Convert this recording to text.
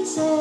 easy.